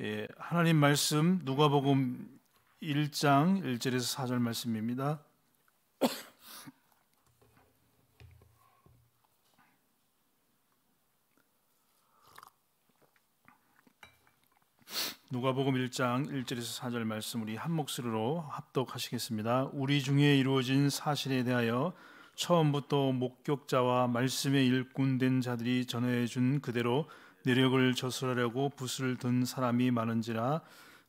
예, 하나님 말씀 누가복음 1장 1절에서 4절 말씀입니다. 누가복음 1장 1절에서 4절 말씀 우리 한 목소리로 합독하시겠습니다. 우리 중에 이루어진 사실에 대하여 처음부터 목격자와 말씀의 일꾼 된 자들이 전해 준 그대로 내력을 저술하려고 붓을 든 사람이 많은지라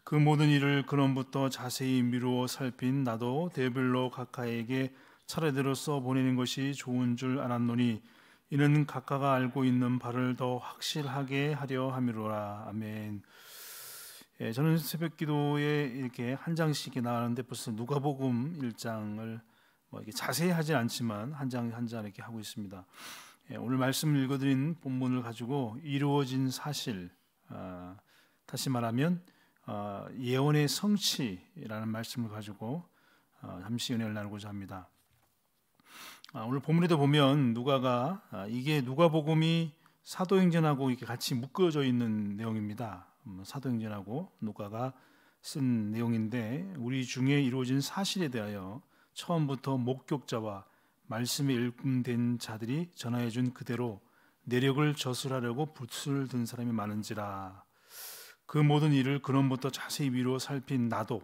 그 모든 일을 근원부터 자세히 미루어 살핀 나도 대별로 각하에게 차례대로 써 보내는 것이 좋은 줄 알았노니 이는 각하가 알고 있는 바를 더 확실하게 하려 함이로라 아멘. 예, 저는 새벽 기도에 이렇게 한 장씩 나가는데 벌써 누가복음 1장을 뭐 이렇게 자세히 하진 않지만 한 장 한장 이렇게 하고 있습니다. 예, 오늘 말씀 읽어드린 본문을 가지고 이루어진 사실, 어, 다시 말하면 어, 예언의 성취라는 말씀을 가지고 어, 잠시 은혜를 나누고자 합니다. 아, 오늘 본문에도 보면 누가가 아, 이게 누가복음이 사도행전하고 이렇게 같이 묶어져 있는 내용입니다. 음, 사도행전하고 누가가 쓴 내용인데 우리 중에 이루어진 사실에 대하여 처음부터 목격자와 말씀에 일금된 자들이 전하여 준 그대로 내력을 저술하려고 붓을 든 사람이 많은지라 그 모든 일을 근원부터 자세히 미루어 살핀 나도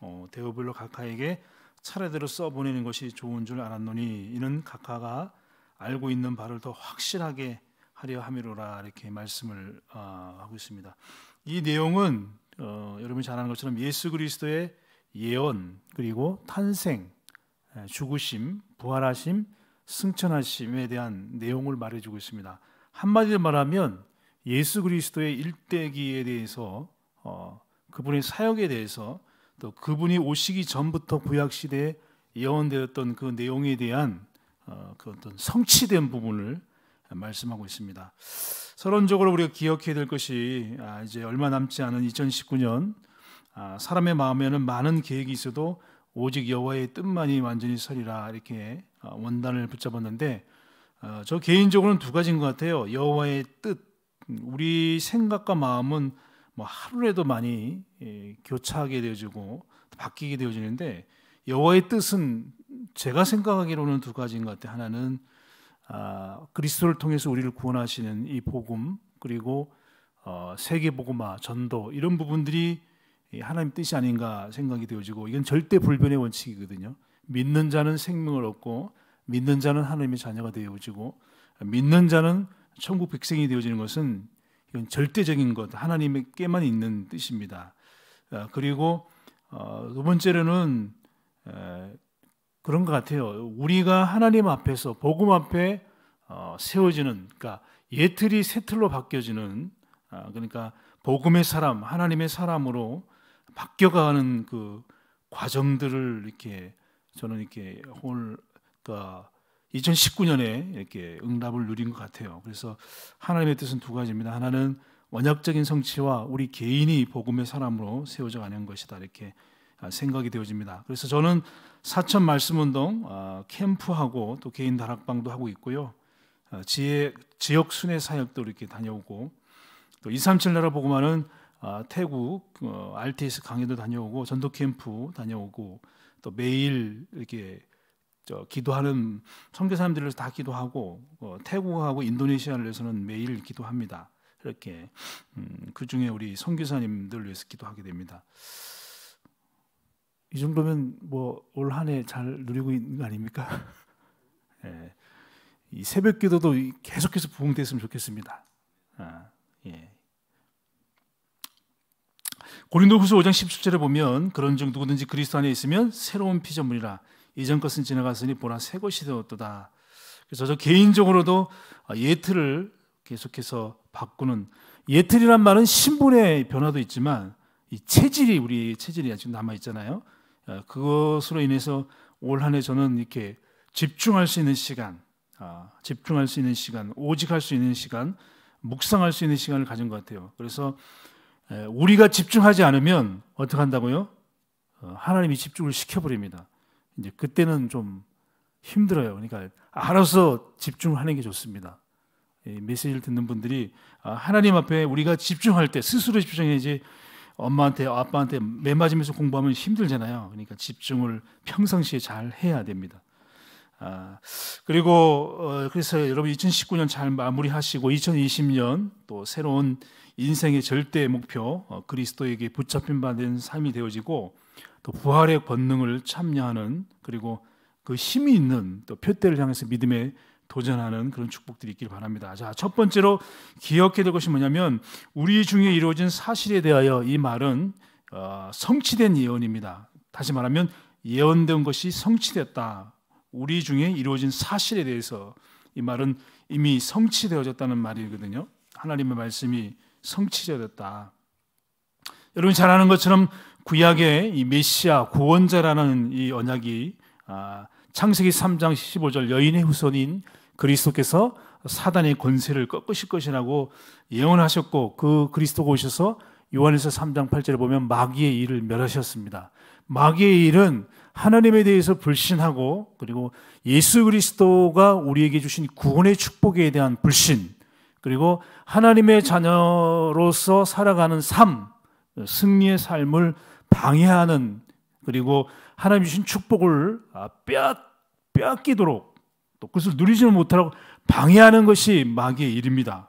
어, 대우별로 각하에게 차례대로 써 보내는 것이 좋은 줄 알았노니 이는 각하가 알고 있는 바를 더 확실하게 하려 함이로라 이렇게 말씀을 어, 하고 있습니다. 이 내용은 어, 여러분이 잘 아는 것처럼 예수 그리스도의 예언 그리고 탄생, 죽으심, 부활하심, 승천하심에 대한 내용을 말해주고 있습니다. 한마디로 말하면 예수 그리스도의 일대기에 대해서 어, 그분의 사역에 대해서 또 그분이 오시기 전부터 구약 시대에 예언되었던 그 내용에 대한 어, 그 어떤 성취된 부분을 말씀하고 있습니다. 서론적으로 우리가 기억해야 될 것이 아, 이제 얼마 남지 않은 2019년 아, 사람의 마음에는 많은 계획이 있어도 오직 여호와의 뜻만이 완전히 서리라 이렇게 어, 원단을 붙잡았는데 어, 저 개인적으로는 두 가지인 것 같아요. 여호와의 뜻, 우리 생각과 마음은 뭐 하루라도 많이 예, 교차하게 되어지고 바뀌게 되어지는데 여호와의 뜻은 제가 생각하기로는 두 가지인 것 같아요. 하나는 아, 그리스도를 통해서 우리를 구원하시는 이 복음 그리고 어, 세계 복음화 전도 이런 부분들이 하나님 뜻이 아닌가 생각이 되어지고 이건 절대 불변의 원칙이거든요. 믿는 자는 생명을 얻고 믿는 자는 하나님의 자녀가 되어지고 믿는 자는 천국 백성이 되어지는 것은 이건 절대적인 것 하나님께만 있는 뜻입니다. 아, 그리고 어, 두 번째로는 그런 것 같아요. 우리가 하나님 앞에서 복음 앞에 어, 세워지는 그러니까 예틀이 새틀로 바뀌어지는 아, 그러니까 복음의 사람 하나님의 사람으로 바뀌어가는 그 과정들을 이렇게 저는 이렇게 오늘 2019년에 그러니까 이렇게 응답을 누린 것 같아요. 그래서 하나님의 뜻은 두 가지입니다. 하나는 원약적인 성취와 우리 개인이 복음의 사람으로 세워져 가는 것이다. 이렇게 생각이 되어집니다. 그래서 저는 사천 말씀 운동 아, 캠프하고 또 개인 다락방도 하고 있고요. 아, 지역 순회 사역도 이렇게 다녀오고 또 237 나라 아, 태국 어, RTS 강의도 다녀오고 전도 캠프 다녀오고 또 매일 이렇게 저 기도하는 선교사님들을 다 기도하고 어, 태국하고 인도네시아를 위해서는 매일 기도합니다. 이렇게 음, 그 중에 우리 선교사님들 위해서 기도하게 됩니다. 이 정도면 뭐 올 한 해 잘 누리고 있는 거 아닙니까? 예. 이 새벽 기도도 계속해서 부흥됐으면 좋겠습니다. 아, 예. 고린도후서 5장 17절에 보면 그런즉 누구든지 그리스도 안에 있으면 새로운 피조물이라 이전 것은 지나갔으니 보라 새 것이 되었도다. 그래서 저 개인적으로도 예틀을 계속해서 바꾸는 예틀이란 말은 신분의 변화도 있지만 이 체질이 우리 체질이 아직 남아 있잖아요. 어, 그것으로 인해서 올 한해 저는 이렇게 집중할 수 있는 시간, 아, 집중할 수 있는 시간, 오직 할 수 있는 시간, 묵상할 수 있는 시간을 가진 것 같아요. 그래서 우리가 집중하지 않으면 어떻게 한다고요? 어, 하나님이 집중을 시켜버립니다. 이제 그때는 좀 힘들어요. 그러니까 알아서 집중하는 게 좋습니다. 메시지를 듣는 분들이 아, 하나님 앞에 우리가 집중할 때 스스로 집중해야지 엄마한테 아빠한테 매 맞으면서 공부하면 힘들잖아요. 그러니까 집중을 평상시에 잘 해야 됩니다. 아, 그리고 어, 그래서 여러분 2019년 잘 마무리하시고 2020년 또 새로운 인생의 절대 목표 어, 그리스도에게 붙잡힌 바 된 삶이 되어지고 또 부활의 권능을 참여하는 그리고 그 힘이 있는 또 표대를 향해서 믿음에 도전하는 그런 축복들이 있길 바랍니다. 자, 첫 번째로 기억해야 될 것이 뭐냐면 우리 중에 이루어진 사실에 대하여 이 말은 어, 성취된 예언입니다. 다시 말하면 예언된 것이 성취됐다. 우리 중에 이루어진 사실에 대해서 이 말은 이미 성취되어졌다는 말이거든요. 하나님의 말씀이 성취되었다. 여러분 잘 아는 것처럼 구약의 이 메시아 구원자라는 이 언약이 아, 창세기 3장 15절 여인의 후손인 그리스도께서 사단의 권세를 꺾으실 것이라고 예언하셨고 그 그리스도가 오셔서 요한에서 3장 8절에 보면 마귀의 일을 멸하셨습니다. 마귀의 일은 하나님에 대해서 불신하고 그리고 예수 그리스도가 우리에게 주신 구원의 축복에 대한 불신 그리고 하나님의 자녀로서 살아가는 삶, 승리의 삶을 방해하는 그리고 하나님 주신 축복을 빼앗, 빼앗기도록 또 그것을 누리지는 못하라고 방해하는 것이 마귀의 일입니다.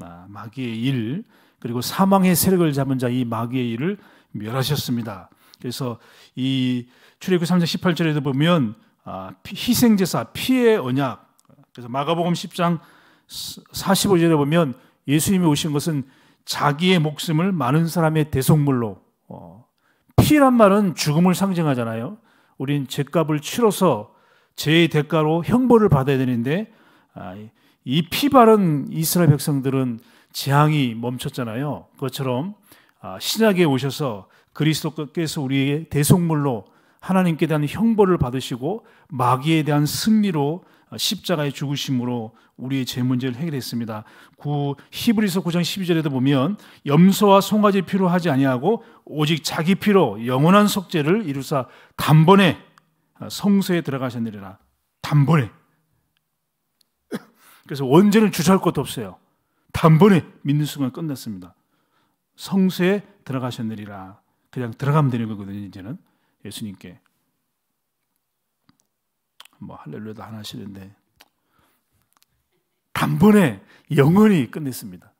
아, 마귀의 일 그리고 사망의 세력을 잡은 자 이 마귀의 일을 멸하셨습니다. 그래서 이 출애굽 3장 18절에도 보면 아, 희생 제사 피의 언약 그래서 마가복음 10장 45절에 보면 예수님이 오신 것은 자기의 목숨을 많은 사람의 대속물로 어, 피란 말은 죽음을 상징하잖아요. 우린 죄값을 치러서 죄의 대가로 형벌을 받아야 되는데 아, 이 피바른 이스라엘 백성들은 재앙이 멈췄잖아요. 그것처럼 아, 신약에 오셔서 그리스도께서 우리의 대속물로 하나님께 대한 형벌을 받으시고 마귀에 대한 승리로 십자가의 죽으심으로 우리의 죄 문제를 해결했습니다. 구 히브리서 9장 12절에도 보면 염소와 송아지 피로 하지 아니하고 오직 자기 피로 영원한 속죄를 이루사 단번에 성소에 들어가셨느니라. 단번에. 그래서 원죄는 주저할 것도 없어요. 단번에 믿는 순간 끝났습니다. 성소에 들어가셨느니라. 그냥 들어가면 되는 거거든요, 이제는. 예수님께. 뭐 할렐루야도 안 하시는데 단번에 영원히 끝냈습니다.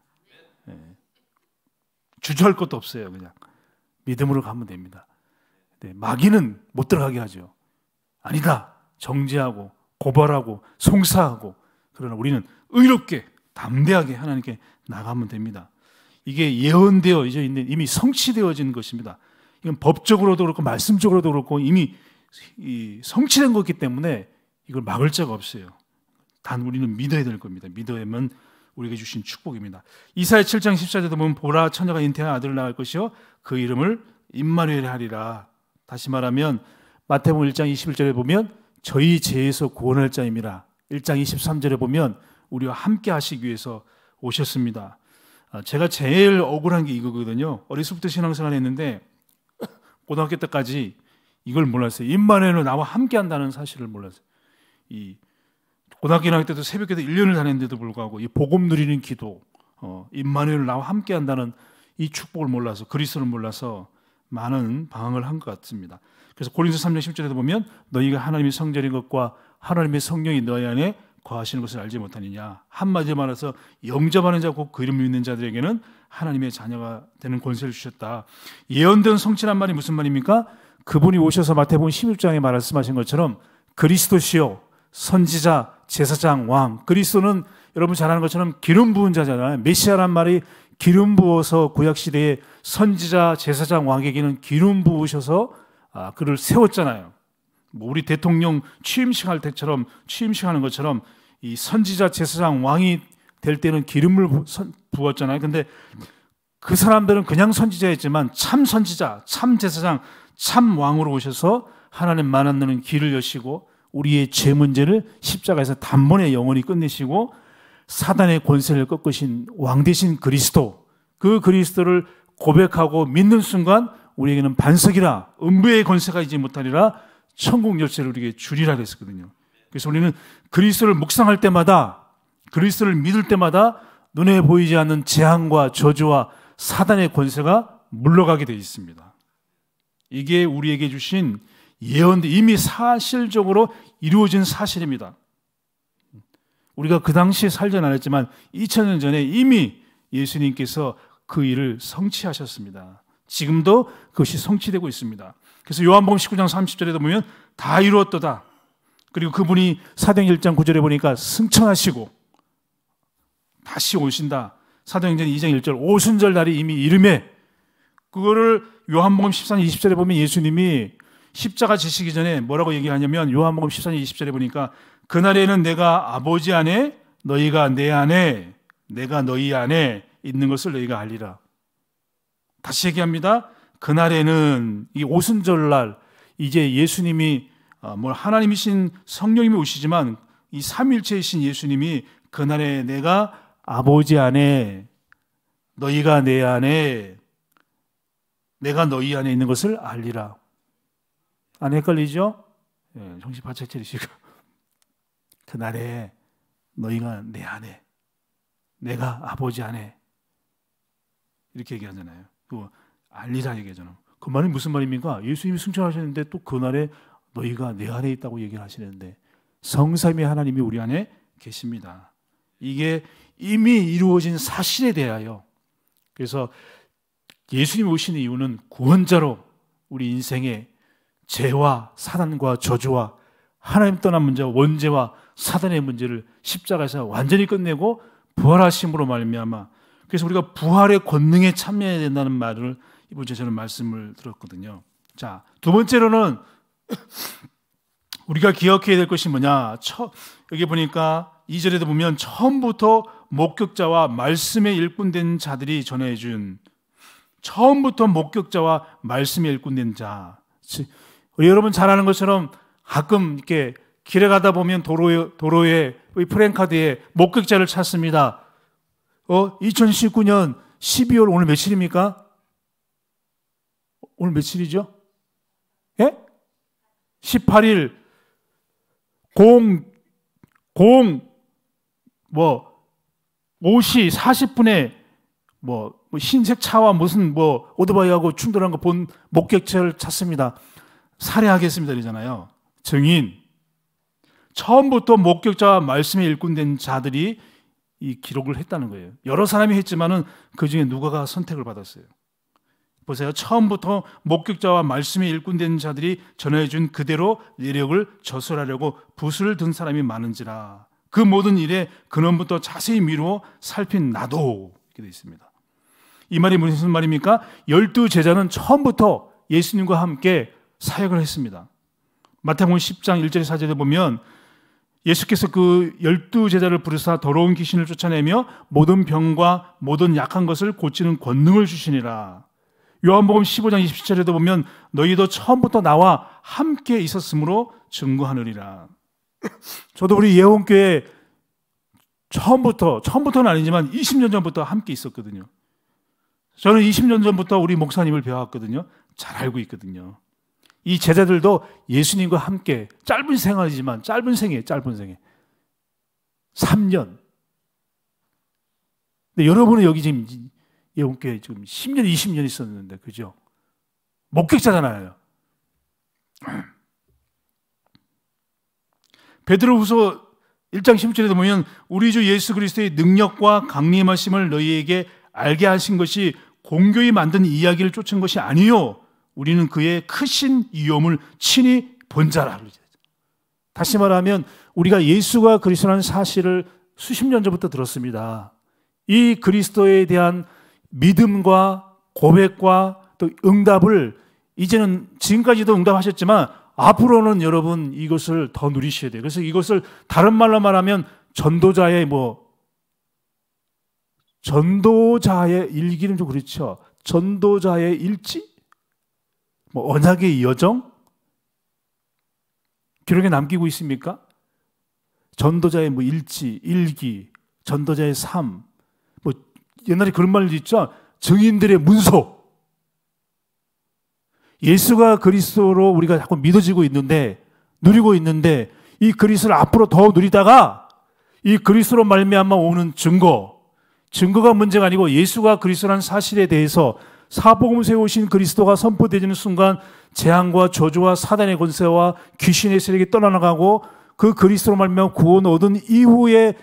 네. 주저할 것도 없어요. 그냥 믿음으로 가면 됩니다. 네, 마귀는 못 들어가게 하죠. 아니다. 정죄하고 고발하고 송사하고 그러나 우리는 의롭게 담대하게 하나님께 나가면 됩니다. 이게 예언되어 있는 이미 성취되어진 것입니다. 이건 법적으로도 그렇고 말씀적으로도 그렇고 이미 성취된 거기 때문에 이걸 막을 자가 없어요. 단 우리는 믿어야 될 겁니다. 믿어야만 우리에게 주신 축복입니다. 이사야 7장 14절에 보면 보라 처녀가 잉태한 아들을 낳을 것이요 그 이름을 임마누엘 하리라. 다시 말하면 마태복음 1장 21절에 보면 저희 죄에서 구원할 자입니다. 1장 23절에 보면 우리와 함께 하시기 위해서 오셨습니다. 아, 제가 제일 억울한 게 이거거든요. 어렸을 때 신앙생활 했는데 고등학교 때까지 이걸 몰랐어요. 임마누엘은 나와 함께 한다는 사실을 몰랐어요. 이 고등학교 1학년 때도 새벽에도 1년을 다녔는데도 불구하고 이 복음 누리는 기도, 어, 임마누엘 나와 함께 한다는 이 축복을 몰라서 그리스도를 몰라서 많은 방황을 한 것 같습니다. 그래서 고린도 3장 10절에도 보면 너희가 하나님의 성전인 것과 하나님의 성령이 너희 안에 거하시는 것을 알지 못하느냐. 한마디로 말해서 영접하는 자, 곧그 이름을 믿는 자들에게는 하나님의 자녀가 되는 권세를 주셨다. 예언된 성취란 말이 무슨 말입니까? 그분이 오셔서 마태복음 16장에 말씀하신 것처럼 그리스도시요 선지자, 제사장, 왕. 그리스도는 여러분 잘 아는 것처럼 기름 부은 자잖아요. 메시아란 말이 기름 부어서 구약 시대에 선지자, 제사장, 왕에게는 기름 부으셔서 아, 그를 세웠잖아요. 뭐 우리 대통령 취임식 할 때처럼 취임식 하는 것처럼 이 선지자, 제사장, 왕이 될 때는 기름을 부었잖아요. 근데 그 사람들은 그냥 선지자였지만 참 선지자, 참 제사장, 참 왕으로 오셔서 하나님 만나는 길을 여시고 우리의 죄 문제를 십자가에서 단번에 영원히 끝내시고 사단의 권세를 꺾으신 왕 대신 그리스도 그 그리스도를 고백하고 믿는 순간 우리에게는 반석이라 음부의 권세가 이지 못하리라 천국 열쇠를 우리에게 주리라 그랬었거든요. 그래서 우리는 그리스도를 묵상할 때마다 그리스도를 믿을 때마다 눈에 보이지 않는 재앙과 저주와 사단의 권세가 물러가게 되어 있습니다. 이게 우리에게 주신 예언 이미 사실적으로 이루어진 사실입니다. 우리가 그 당시에 살진 않았지만 2000년 전에 이미 예수님께서 그 일을 성취하셨습니다. 지금도 그것이 성취되고 있습니다. 그래서 요한복음 19장 30절에도 보면 다 이루었도다. 그리고 그분이 사도행 1장 9절에 보니까 승천하시고 다시 오신다. 사도행전 2장 1절 오순절 날이 이미 이름에 그거를 요한복음 14장 20절에 보면 예수님이 십자가 지시기 전에 뭐라고 얘기하냐면 요한복음 14장 20절에 보니까 그날에는 내가 아버지 안에 너희가 내 안에 내가 너희 안에 있는 것을 너희가 알리라. 다시 얘기합니다. 그날에는 이 오순절날 이제 예수님이 어, 뭐 하나님이신 성령님이 오시지만 이 삼일체이신 예수님이 그날에 내가 아버지 안에 너희가 내 안에 내가 너희 안에 있는 것을 알리라. 안 헷갈리죠? 예, 정신 바짝 차리시고 그날에 너희가 내 안에 내가 아버지 안에 이렇게 얘기하잖아요. 그 알리라 얘기하잖아요. 그 말이 무슨 말입니까? 예수님이 승천하셨는데 또 그날에 너희가 내 안에 있다고 얘기를 하시는데 성삼위 하나님이 우리 안에 계십니다. 이게 이미 이루어진 사실에 대하여 그래서 예수님 오시는 이유는 구원자로 우리 인생의 죄와 사단과 저주와 하나님 떠난 문제와 원죄와 사단의 문제를 십자가에서 완전히 끝내고 부활하심으로 말미암아 그래서 우리가 부활의 권능에 참여해야 된다는 말을 이번 주에 저는 말씀을 들었거든요. 자, 두 번째로는 우리가 기억해야 될 것이 뭐냐? 처, 여기 보니까 2절에도 보면 처음부터 목격자와 말씀에 일꾼된 자들이 전해준 처음부터 목격자와 말씀에 일꾼된 자. 여러분 잘 아는 것처럼 가끔 이렇게 길에 가다 보면 도로에, 도로에 프랭카드에 목격자를 찾습니다. 어, 2019년 12월 오늘 며칠입니까? 오늘 며칠이죠? 예? 18일 0 0뭐 5시 40분에 뭐, 뭐 흰색 차와 무슨 뭐 오토바이하고 충돌한 거 본 목격자를 찾습니다. 살해하겠습니다. 이러잖아요. 증인. 처음부터 목격자와 말씀에 일꾼된 자들이 이 기록을 했다는 거예요. 여러 사람이 했지만은 그 중에 누가가 선택을 받았어요. 보세요. 처음부터 목격자와 말씀에 일꾼된 자들이 전해준 그대로 내력을 저술하려고 붓을 든 사람이 많은지라. 그 모든 일에 근원부터 자세히 미루어 살핀 나도 이렇게 되어 있습니다. 이 말이 무슨 말입니까? 열두 제자는 처음부터 예수님과 함께 사역을 했습니다. 마태복음 10장 1절에 4절에 보면 예수께서 그 열두 제자를 부르사 더러운 귀신을 쫓아내며 모든 병과 모든 약한 것을 고치는 권능을 주시니라. 요한복음 15장 27절에도 보면 너희도 처음부터 나와 함께 있었으므로 증거하느니라. 저도 우리 예원교회 처음부터 처음부터는 아니지만 20년 전부터 함께 있었거든요. 저는 20년 전부터 우리 목사님을 배워왔거든요. 잘 알고 있거든요. 이 제자들도 예수님과 함께 짧은 생활이지만 짧은 생에 짧은 생에 3년. 근데 여러분은 여기 지금 예원교회 지금 10년, 20년 있었는데 그죠? 목격자잖아요. 베드로후서 1장 10절에도 보면 우리 주 예수 그리스도의 능력과 강림하심을 너희에게 알게 하신 것이 공교히 만든 이야기를 쫓은 것이 아니요 우리는 그의 크신 위엄을 친히 본 자라. 다시 말하면 우리가 예수가 그리스도라는 사실을 수십 년 전부터 들었습니다. 이 그리스도에 대한 믿음과 고백과 또 응답을 이제는 지금까지도 응답하셨지만 앞으로는 여러분 이것을 더 누리셔야 돼요. 그래서 이것을 다른 말로 말하면 전도자의 뭐 전도자의 일기는 좀 그렇죠. 전도자의 일지? 뭐 언약의 여정? 기록에 남기고 있습니까? 전도자의 뭐 일지, 일기, 전도자의 삶. 뭐 옛날에 그런 말도 있죠. 증인들의 문서. 예수가 그리스도로 우리가 자꾸 믿어지고 있는데 누리고 있는데 이 그리스도를 앞으로 더 누리다가 이 그리스도로 말미암아 오는 증거, 증거가 문제가 아니고 예수가 그리스도라는 사실에 대해서 사복음서에 오신 그리스도가 선포되는 순간 재앙과 저주와 사단의 권세와 귀신의 세력이 떠나나가고 그 그리스도로 말미암아 구원 얻은 이후에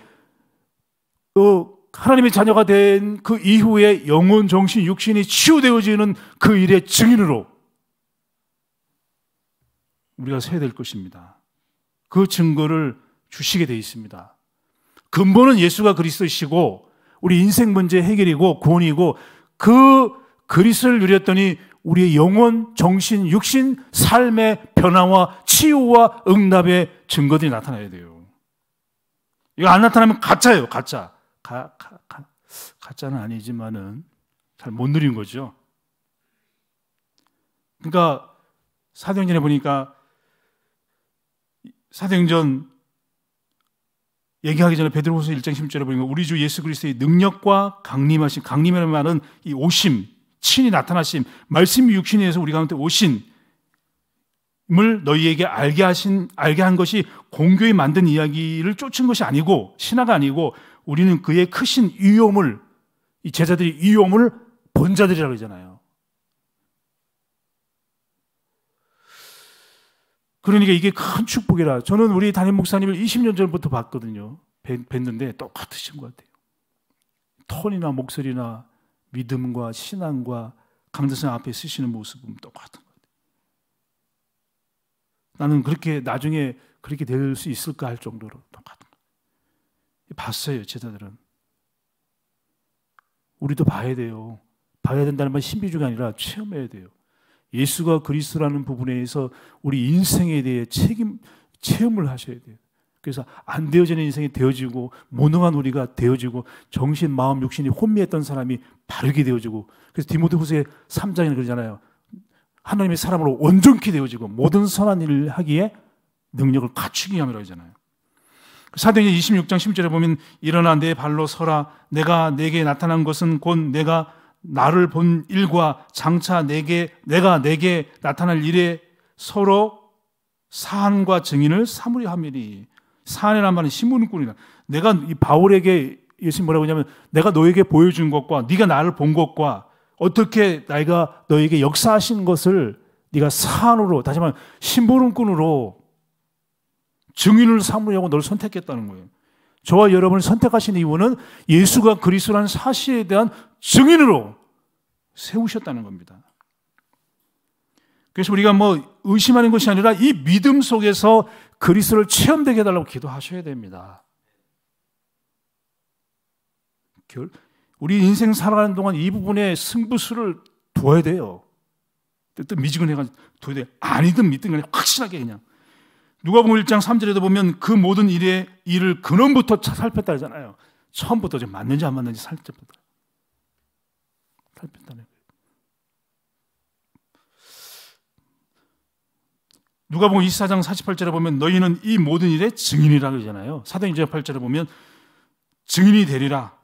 어, 하나님의 자녀가 된 그 이후에 영혼, 정신, 육신이 치유되어지는 그 일의 증인으로 우리가 서야 될 것입니다. 그 증거를 주시게 되어 있습니다. 근본은 예수가 그리스도이시고 우리 인생 문제 해결이고 구원이고 그 그리스도를 누렸더니 우리의 영혼, 정신, 육신, 삶의 변화와 치유와 응답의 증거들이 나타나야 돼요. 이거 안 나타나면 가짜예요, 가짜. 가, 가, 가, 가짜는 아니지만은 잘 못 누린 거죠. 그러니까 사도행전에 보니까 사도행전 얘기하기 전에 베드로후서 1장 10절에 보니까 우리 주 예수 그리스도의 능력과 강림하신 강림이라는 말은 이 오심, 친히 나타나심, 말씀이 육신에 의해서 우리 가운데 오신 을 너희에게 알게 하신 알게 한 것이 공교에 만든 이야기를 쫓은 것이 아니고 신화가 아니고 우리는 그의 크신 위엄을 이 제자들이 위엄을 본 자들이라고 그러잖아요. 그러니까 이게 큰 축복이라. 저는 우리 담임 목사님을 20년 전부터 봤거든요. 뵀는데 똑같으신 것 같아요. 톤이나 목소리나 믿음과 신앙과 강대상 앞에 쓰시는 모습은 똑같은 것 같아요. 나는 그렇게 나중에 그렇게 될 수 있을까 할 정도로 똑같은. 봤어요, 제자들은. 우리도 봐야 돼요. 봐야 된다는 말 신비주가 아니라 체험해야 돼요. 예수가 그리스도라는 부분에서 우리 인생에 대해 책임 체험을 하셔야 돼요. 그래서 안 되어지는 인생이 되어지고 무능한 우리가 되어지고 정신, 마음, 육신이 혼미했던 사람이 바르게 되어지고 그래서 디모데후서의 3장에 그러잖아요. 하나님의 사람으로 온전히 되어지고 모든 선한 일을 하기에 능력을 갖추기 함이라고 하잖아요. 사도행 26장 10절에 보면 일어나 내 발로 서라 내가 내게 나타난 것은 곧 내가 나를 본 일과 장차 내게 내가 내게 나타날 일에 서로 사한과 증인을 삼으려 함이니 사한이란 말은 신문꾼이다. 내가 이 바울에게 예수님 뭐라고 하냐면 내가 너에게 보여준 것과 네가 나를 본 것과 어떻게 내가 너에게 역사하신 것을 네가 사안으로 다시 말하면 신부름꾼으로 증인을 삼으려고 널 선택했다는 거예요. 저와 여러분을 선택하신 이유는 예수가 그리스도라는 사실에 대한 증인으로 세우셨다는 겁니다. 그래서 우리가 뭐 의심하는 것이 아니라 이 믿음 속에서 그리스도를 체험되게 해달라고 기도하셔야 됩니다. 우리 인생 살아가는 동안 이 부분에 승부수를 두어야 돼요. 또 미지근해가지고 둬야 돼. 아니든 믿든 간에 확실하게 그냥. 누가 보면 1장 3절에도 보면 그 모든 일의 일을 근원부터 살폈다 하잖아요. 처음부터 좀 맞는지 안 맞는지 살폈다. 살폈다는 거예요. 누가 보면 24장 48절에 보면 너희는 이 모든 일의 증인이라고 그러잖아요. 사도행전 8절에 보면 증인이 되리라.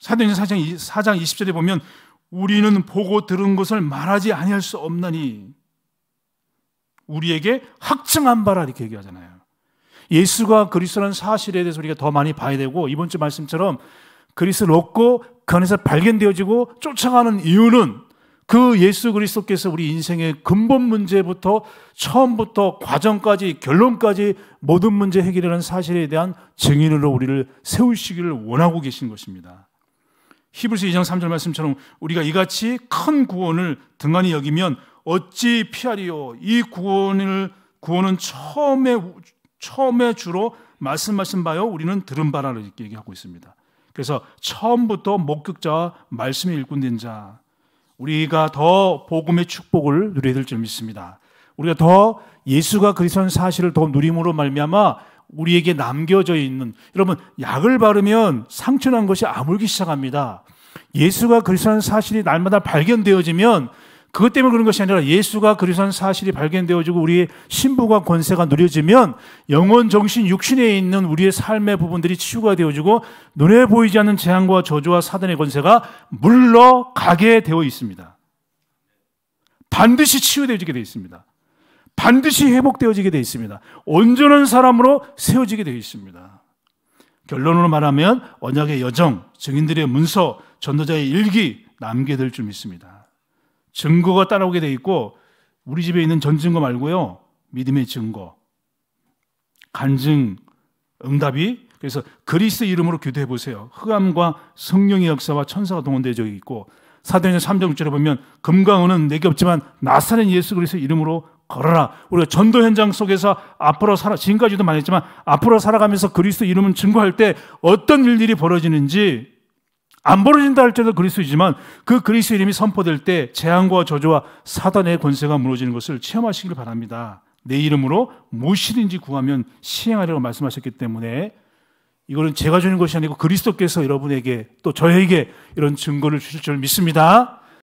사도행전 4장, 4장 20절에 보면 우리는 보고 들은 것을 말하지 아니할 수 없나니 우리에게 확증한 바라 이렇게 얘기하잖아요. 예수가 그리스도라는 사실에 대해서 우리가 더 많이 봐야 되고 이번 주 말씀처럼 그리스도를 얻고 그 안에서 발견되어지고 쫓아가는 이유는 그 예수 그리스도께서 우리 인생의 근본 문제부터 처음부터 과정까지 결론까지 모든 문제 해결이라는 사실에 대한 증인으로 우리를 세우시기를 원하고 계신 것입니다. 히브리서 2장 3절 말씀처럼 우리가 이같이 큰 구원을 등한히 여기면 어찌 피하리요? 이 구원을 구원은 처음에 처음에 주로 말씀하신 바요. 우리는 들은 바라를 얘기하고 있습니다. 그래서 처음부터 목격자와 말씀의 일꾼된 자 우리가 더 복음의 축복을 누려야 될줄 믿습니다. 우리가 더 예수가 그리스도는 사실을 더 누림으로 말미암아 우리에게 남겨져 있는 여러분 약을 바르면 상처난 것이 아물기 시작합니다. 예수가 그리스도는 사실이 날마다 발견되어지면 그것 때문에 그런 것이 아니라 예수가 그리스도는 사실이 발견되어지고 우리의 신부가 권세가 누려지면 영혼, 정신, 육신에 있는 우리의 삶의 부분들이 치유가 되어지고 눈에 보이지 않는 재앙과 저주와 사단의 권세가 물러가게 되어 있습니다. 반드시 치유되어지게 되어 있습니다. 반드시 회복되어지게 되어 있습니다. 온전한 사람으로 세워지게 되어 있습니다. 결론으로 말하면 언약의 여정, 증인들의 문서, 전도자의 일기 남게 될 줄 믿습니다. 증거가 따라오게 돼 있고 우리 집에 있는 전 증거 말고요. 믿음의 증거. 간증 응답이 그래서 그리스 이름으로 기도해 보세요. 흑암과 성령의 역사와 천사가 동원되어 있고 사도행전 3장 6절에 보면 금과 은은 내게 없지만 나사렛 예수 그리스도 이름으로 걸어라. 우리가 전도 현장 속에서 앞으로 살아 지금까지도 말했지만 앞으로 살아가면서 그리스도 이름을 증거할 때 어떤 일들이 벌어지는지 안 벌어진다 할때도 그리스도이지만 그 그리스도 이름이 선포될 때 재앙과 저주와 사단의 권세가 무너지는 것을 체험하시길 바랍니다. 내 이름으로 무엇이든지 구하면 시행하려고 말씀하셨기 때문에 이거는 제가 주는 것이 아니고 그리스도께서 여러분에게 또 저에게 이런 증거를 주실 줄 믿습니다.